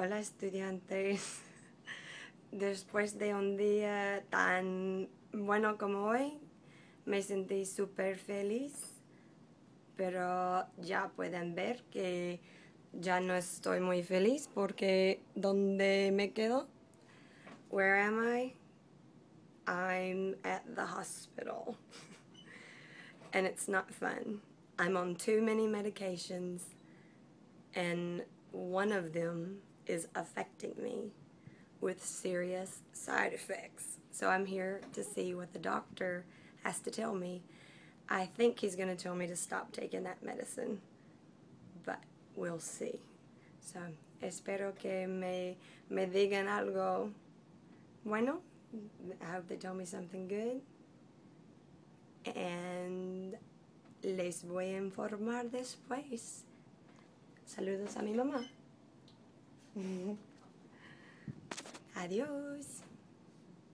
Hola estudiantes. Después de un día tan bueno como hoy, me sentí súper feliz, pero ya pueden ver que ya no estoy muy feliz porque ¿dónde me quedo? Where am I? I'm at the hospital. and it's not fun. I'm on too many medications and one of them is affecting me with serious side effects. So I'm here to see what the doctor has to tell me. I think he's going to tell me to stop taking that medicine, but we'll see. So espero que me, me digan algo bueno. I hope they tell me something good. And les voy a informar después. Saludos a mi mamá. Adiós.